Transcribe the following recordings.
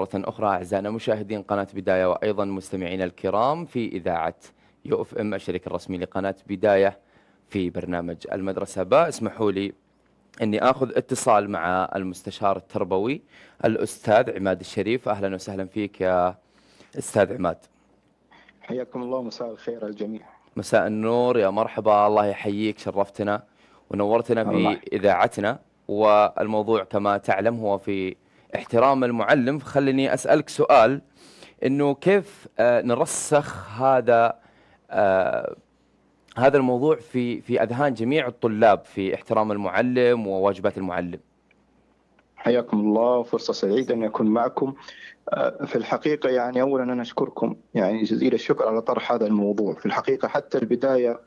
مرة أخرى أعزائنا مشاهدين قناة بداية وأيضا مستمعينا الكرام في إذاعة يو إف إم الشريك الرسمي لقناة بداية في برنامج المدرسة. باء اسمحوا لي أني أخذ اتصال مع المستشار التربوي الأستاذ عماد الشريف. أهلا وسهلا فيك يا أستاذ عماد. حياكم الله مساء الخير الجميع. مساء النور يا مرحبا الله يحييك شرفتنا ونورتنا. في إذاعتنا والموضوع كما تعلم هو في احترام المعلم خليني أسألك سؤال أنه كيف آه، نرسخ هذا آه، هذا الموضوع في في أذهان جميع الطلاب في احترام المعلم وواجبات المعلم؟ حياكم الله فرصة سعيدة أن أكون معكم. آه، في الحقيقة يعني أولا أنا أشكركم يعني جزيل الشكر على طرح هذا الموضوع. في الحقيقة حتى البداية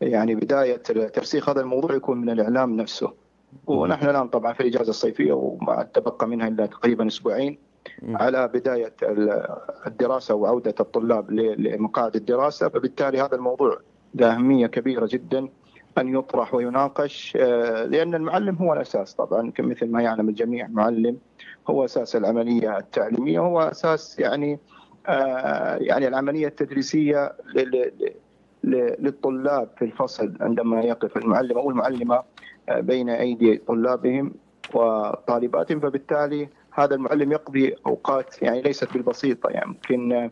يعني بداية ترسيخ هذا الموضوع يكون من الإعلام نفسه. ونحن الآن طبعا في الإجازة الصيفية وما تبقى منها إلا تقريبا أسبوعين مم. على بداية ال- الدراسة وعودة الطلاب لمقاعد الدراسة فبالتالي هذا الموضوع ذا أهمية كبيرة جدا أن يطرح ويناقش آه، لأن المعلم هو الأساس طبعا مثل ما يعلم الجميع معلم هو أساس العملية التعليمية هو أساس يعني آه، يعني ل- ل- للطلاب في الفصل عندما يقف المعلم أو المعلمة آه، بين أيدي طلابهم وطالباتهم فبالتالي هذا المعلم يقضي أوقات يعني ليست بالبسيطة. يعني يمكن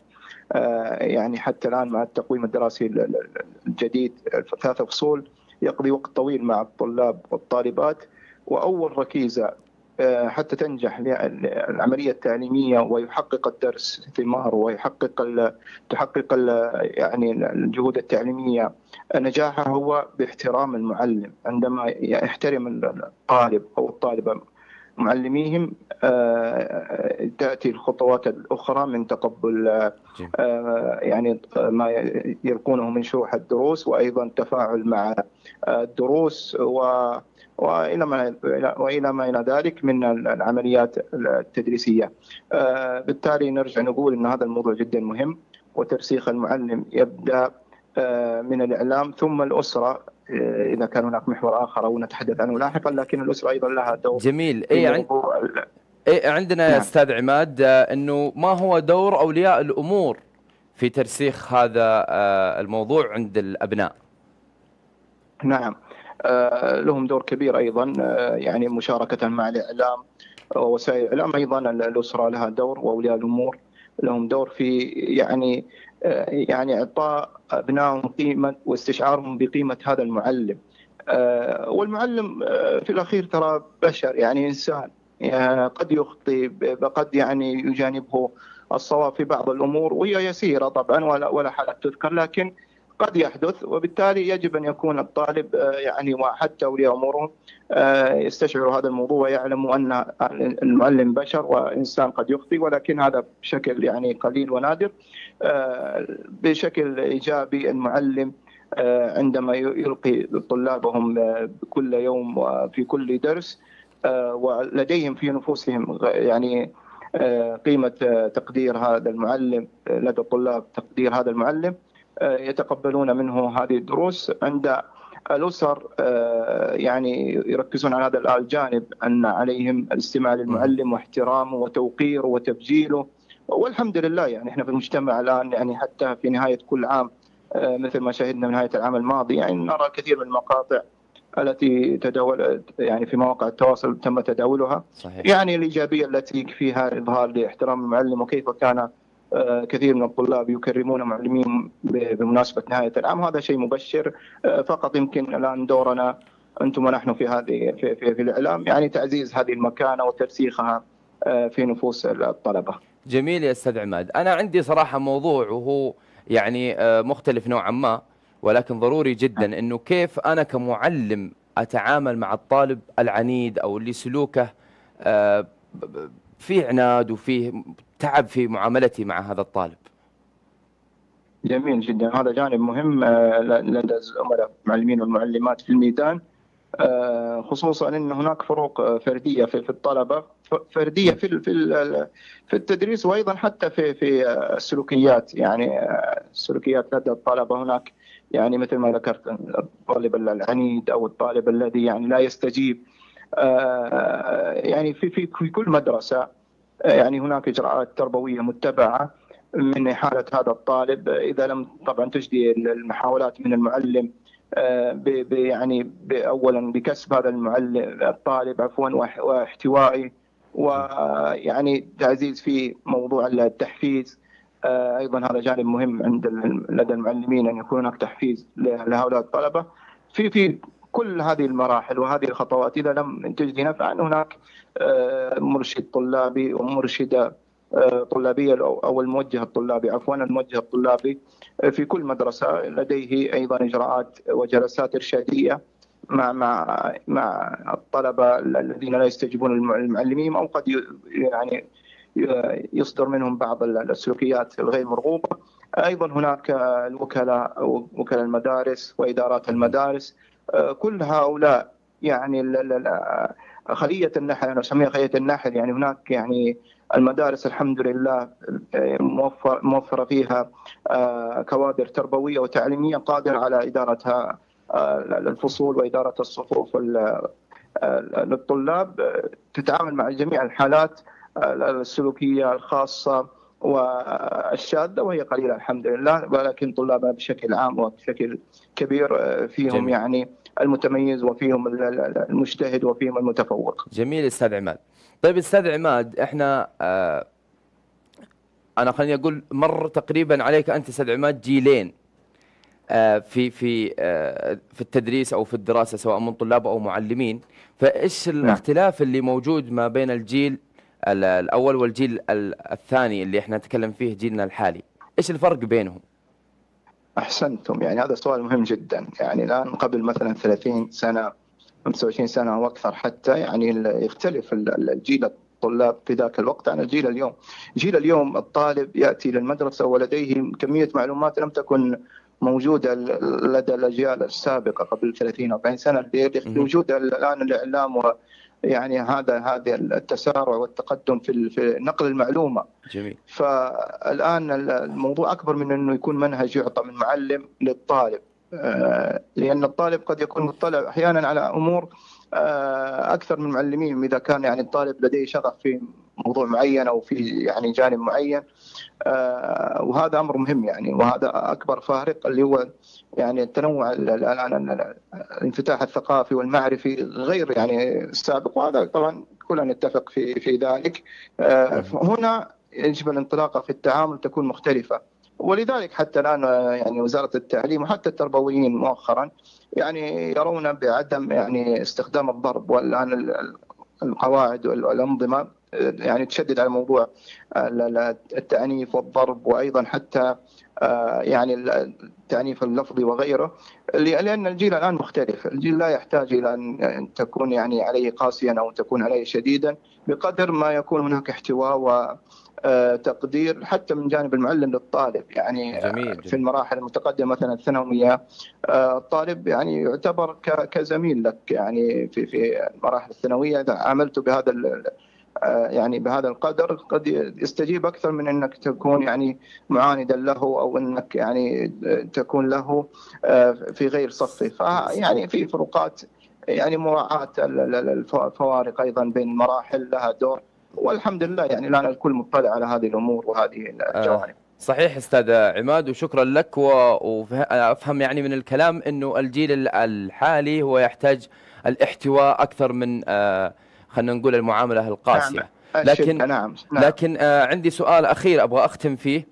آه، يعني حتى الآن مع التقويم الدراسي ال- ال- الجديد ثلاثة فصول يقضي وقت طويل مع الطلاب والطالبات. وأول ركيزة حتى تنجح العملية التعليمية ويحقق الدرس ثمار ويحقق تحقق يعني الجهود التعليمية. نجاحها هو باحترام المعلم. عندما يحترم الطالب أو الطالبة معلميهم آه، تأتي الخطوات الأخرى من تقبل. آه، يعني ما يلقونه من شروح الدروس وأيضا التفاعل مع آه، الدروس و وإلى ما وإلى ما إلى ذلك من العمليات التدريسية. آه، بالتالي نرجع نقول إن هذا الموضوع جدا مهم وترسيخ المعلم يبدأ آه، من الإعلام ثم الأسرة آه، إذا كان هناك محور آخر أو نتحدث عنه لاحقا لكن الأسرة أيضا لها دور جميل. اي عن... إيه عندنا نعم. أستاذ عماد آه، إنه ما هو دور أولياء الأمور في ترسيخ هذا آه، الموضوع عند الأبناء؟ نعم. آه، لهم دور كبير أيضا آه، يعني مشاركة مع الإعلام ووسائل الإعلام أيضا الأسرة لها دور وأولياء الأمور لهم دور في يعني آه، يعني إعطاء أبنائهم قيمة واستشعارهم بقيمة هذا المعلم. آه، والمعلم آه، في الأخير ترى بشر يعني إنسان. آه، قد يخطئ ب- قد يعني يجانبه الصواب في بعض الأمور وهي يسيرة طبعا ولا ولا حالة تذكر لكن قد يحدث وبالتالي يجب أن يكون الطالب آه، يعني وحتى اولياء امورهم آه، يستشعروا هذا الموضوع ويعلموا أن المعلم بشر وإنسان قد يخطئ ولكن هذا بشكل يعني قليل ونادر آه، بشكل إيجابي المعلم آه، عندما يلقي طلابهم كل يوم وفي كل درس ولديهم في نفوسهم يعني قيمة تقدير هذا المعلم لدى الطلاب تقدير هذا المعلم. يتقبلون منه هذه الدروس. عند الأسر آه، يعني يركزون على هذا الجانب أن عليهم الاستماع للمعلم واحترامه وتوقيره وتبجيله. والحمد لله يعني إحنا في المجتمع الآن يعني حتى في نهاية كل عام آه، مثل ما شهدنا من نهاية العام الماضي يعني نرى الكثير من المقاطع التي تداول يعني في مواقع التواصل تم تداولها. صحيح. يعني الإيجابية التي فيها إظهار لاحترام المعلم وكيف كان آه، كثير من الطلاب يكرمون معلمين بمناسبة نهاية العام هذا شيء مبشر. آه، فقط يمكن الآن دورنا أنتم ونحن في هذه في, في, في الإعلام يعني تعزيز هذه المكانة وترسيخها آه، في نفوس الطلبة. جميل يا أستاذ عماد. أنا عندي صراحة موضوع وهو يعني آه، مختلف نوعا ما ولكن ضروري جدا إنه كيف أنا كمعلم أتعامل مع الطالب العنيد أو اللي سلوكه آه، فيه عناد وفيه تعب في معاملتي مع هذا الطالب. جميل جدا. هذا جانب مهم آه، لدى الزملاء المعلمين والمعلمات في الميدان. آه، خصوصا إن هناك فروق آه، فردية في الطلبة فردية في في ال- في التدريس وأيضا حتى في في السلوكيات. يعني السلوكيات لدى الطلبة هناك يعني مثل ما ذكرت الطالب العنيد أو الطالب الذي يعني لا يستجيب. يعني في في كل مدرسة يعني هناك إجراءات تربوية متبعة من حاله هذا الطالب. إذا لم طبعا تجدي المحاولات من المعلم يعني اولا بكسب هذا المعلم الطالب عفوا واحتوائه ويعني تعزيز في موضوع التحفيز. أيضا هذا جانب مهم عند لدى المعلمين أن يكون هناك تحفيز لهؤلاء الطلبة. في في كل هذه المراحل وهذه الخطوات إذا لم تجدي نفعا هناك آه، مرشد طلابي ومرشدة آه، طلابية أو الموجه الطلابي عفوا الموجه الطلابي آه، في كل مدرسة لديه أيضا إجراءات وجلسات إرشادية مع مع مع الطلبة الذين لا يستجيبون المعلمين أو قد يعني يصدر منهم بعض السلوكيات الغير مرغوبة. أيضا هناك الوكلاء وكلاء المدارس وإدارات المدارس كل هؤلاء يعني خلية النحل أنا أسميها خلية النحل يعني هناك يعني المدارس الحمد لله موفر موفرة فيها آه، كوادر تربوية وتعليمية قادرة على ادارتها آه، الفصول وإدارة الصفوف للطلاب تتعامل مع جميع الحالات السلوكية الخاصة والشاذة وهي قليلة الحمد لله ولكن طلابنا بشكل عام وبشكل كبير فيهم جميل. يعني المتميز وفيهم المجتهد وفيهم المتفوق. جميل أستاذ عماد. طيب أستاذ عماد إحنا آه أنا خليني أقول مر تقريبا عليك أنت أستاذ عماد جيلين آه في في آه في التدريس أو في الدراسة سواء من طلاب أو معلمين فإيش نعم. الاختلاف اللي موجود ما بين الجيل الأول والجيل الثاني اللي إحنا نتكلم فيه جيلنا الحالي. إيش الفرق بينهم؟ أحسنتم. يعني هذا سؤال مهم جدا. يعني الآن قبل مثلا 30 سنة 25 سنة أو أكثر حتى يعني يختلف الجيل الطلاب في ذاك الوقت عن الجيل اليوم. جيل اليوم الطالب يأتي للمدرسة ولديه كمية معلومات لم تكن موجودة لدى الأجيال السابقة قبل 30 40 سنة. موجوده الآن الإعلام يعني هذا هذا التسارع والتقدم في في نقل المعلومة. جميل. فالآن الموضوع أكبر من إنه يكون منهج يعطى من معلم للطالب. آه، لأن الطالب قد يكون مطلع أحيانا على أمور آه، أكثر من معلمين إذا كان يعني الطالب لديه شغف في موضوع معين أو في يعني جانب معين آه، وهذا أمر مهم يعني وهذا أكبر فارق اللي هو يعني التنوع الآن الانفتاح الثقافي والمعرفي غير يعني السابق وهذا طبعا كلنا نتفق في في ذلك. آه، هنا يجب الانطلاقه في التعامل تكون مختلفة. ولذلك حتى الآن يعني وزارة التعليم وحتى التربويين مؤخرا يعني يرون بعدم يعني استخدام الضرب والآن القواعد والأنظمة يعني تشدد على موضوع التعنيف والضرب وأيضا حتى آه، يعني التعنيف اللفظي وغيره. لأن الجيل الآن مختلف، الجيل لا يحتاج إلى أن تكون يعني عليه قاسيا أو تكون عليه شديدا بقدر ما يكون هناك احتواء وتقدير حتى من جانب المعلم للطالب. يعني جميل. في المراحل المتقدمة مثلا الثانوية آه، الطالب يعني يعتبر كزميل لك. يعني في في المراحل الثانوية إذا عملت بهذا آه، يعني بهذا القدر قد يستجيب أكثر من أنك تكون يعني معاندا له أو أنك يعني تكون له آه، في غير صفه. فيعني في فروقات يعني مراعاة الفوارق أيضا بين المراحل لها دور. والحمد لله يعني الان الكل مطلع على هذه الأمور وهذه الجوانب. صحيح أستاذ عماد وشكرا لك. وأفهم يعني من الكلام إنه الجيل الحالي هو يحتاج الإحتواء أكثر من آه خلينا نقول المعاملة القاسية نعم. لكن نعم. نعم. لكن آه عندي سؤال أخير أبغى أختم فيه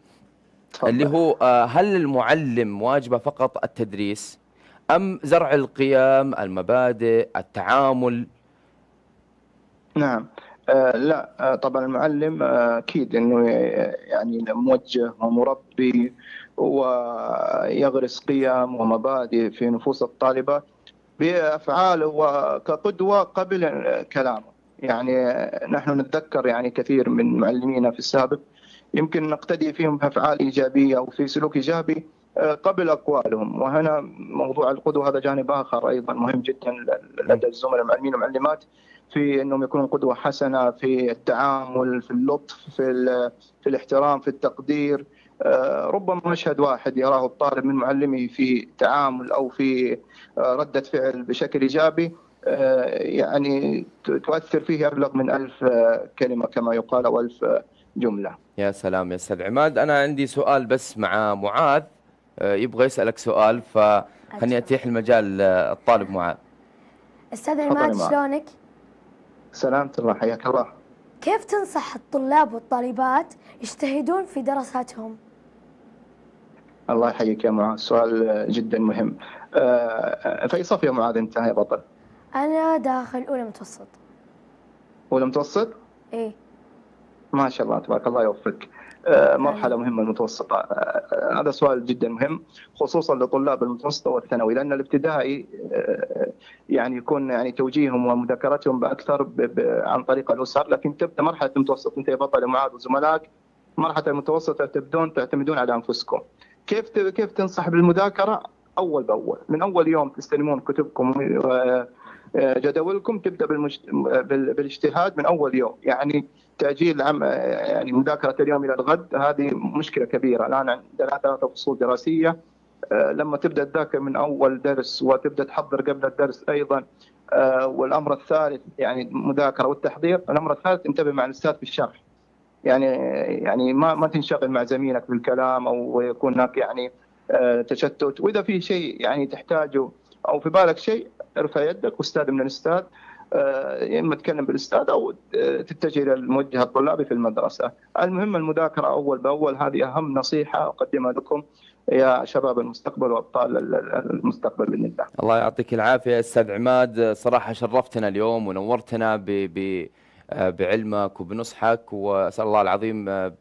طبعا. اللي هو آه هل المعلم واجبه فقط التدريس أم زرع القيم المبادئ التعامل نعم آه لا آه طبعا المعلم آه أكيد إنه يعني موجه ومربي ويغرس قيم ومبادئ في نفوس الطالبات بافعاله وكقدوة قبل كلامه يعني نحن نتذكر يعني كثير من معلمينا في السابق يمكن نقتدي فيهم بافعال إيجابية أو في سلوك إيجابي آه، قبل أقوالهم. وهنا موضوع القدوة هذا جانب آخر أيضا مهم جدا لدى الزملاء المعلمين والمعلمات في إنهم يكونوا قدوة حسنة في التعامل في اللطف في في الاحترام في التقدير. ربما مشهد واحد يراه الطالب من معلمه في تعامل أو في آه، ردة فعل بشكل إيجابي آه، يعني تؤثر فيه أبلغ من ألف آه، كلمة كما يقال أو ألف آه، جملة يا سلام يا أستاذ عماد أنا عندي سؤال بس مع معاذ آه، يبغى يسألك سؤال فخلني أتيح المجال آه، الطالب معاذ تفضل عماد. شلونك؟ سلامة الله حياك الله كيف تنصح الطلاب والطالبات يجتهدون في دراساتهم؟ الله يحييك يا معاذ. سؤال جدا مهم. آه، في صف يا معاذ أنت؟ يا بطل. أنا داخل أولى متوسط. أولى متوسط؟ إيه ما شاء الله تبارك الله يوفقك. آه، مرحلة مهمة المتوسطة. آه، هذا سؤال جدا مهم خصوصا لطلاب المتوسطة والثانوي لأن الابتدائي يعني يكون يعني توجيههم ومذاكرتهم بأكثر عن طريق الأسر. لكن تبدأ مرحلة المتوسط. أنت يا بطل معاذ وزملائك مرحلة المتوسط تبدون تعتمدون على أنفسكم. كيف كيف تنصح بالمذاكرة؟ أول بأول. من أول يوم تستلمون كتبكم و- آه، جدولكم. بال- بالاجتهاد من أول يوم. يعني تأجيل عم يعني مذاكرة اليوم إلى الغد هذه مشكلة كبيرة. الآن عندنا ثلاثة فصول دراسية آه، لما تبدأ تذاكر من أول درس وتبدأ تحضر قبل الدرس أيضا آه، والأمر الثالث يعني المذاكرة والتحضير الأمر الثالث انتبه مع الأستاذ في الشرح. يعني يعني ما ما تنشغل مع زميلك بالكلام أو يكون هناك يعني آه، تشتت وإذا في شيء يعني تحتاجه أو في بالك شيء ارفع يدك واستاذ من الأستاذ آه، يا إما تكلم بالأستاذ أو آه، تتجه إلى الموجه الطلابي في المدرسة. المهم المذاكرة أول بأول هذه أهم نصيحة أقدمها لكم يا شباب المستقبل وأبطال ال- ال- المستقبل بإذن الله. الله يعطيك العافية أستاذ عماد صراحة شرفتنا اليوم ونورتنا ب بعلمك وبنصحك وأسأل الله العظيم آه،